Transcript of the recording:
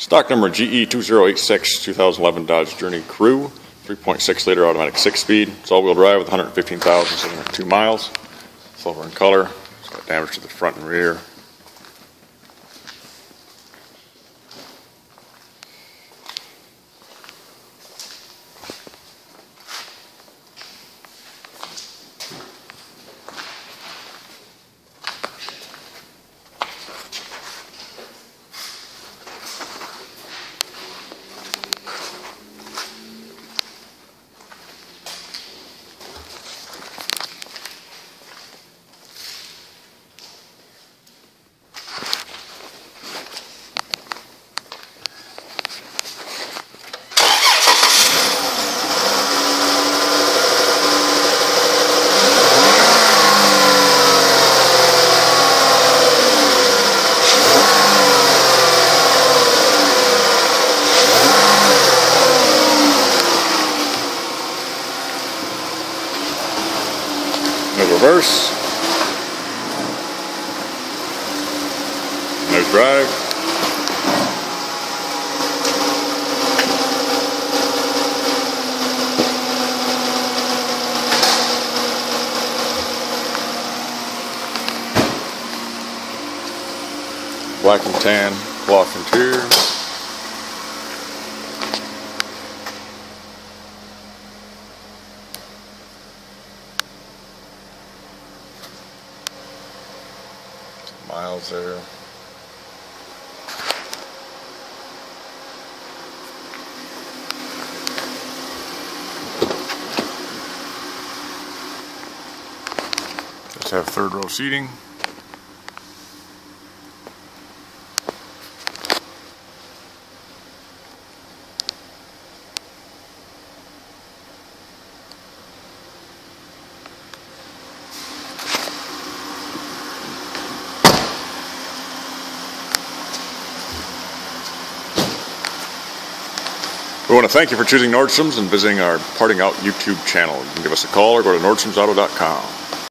Stock number GE2086 2011 Dodge Journey Crew, 3.6 liter automatic six speed. It's all wheel drive with 115,702 miles. Silver in color. It's got damage to the front and rear. No reverse. No drive. Black and tan cloth interior. Miles there. Just have third row seating. We want to thank you for choosing Nordstrom's and visiting our Parting Out YouTube channel. You can give us a call or go to nordstromsauto.com.